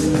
Yeah.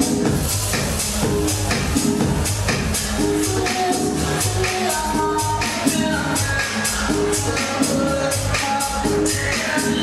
Yeah.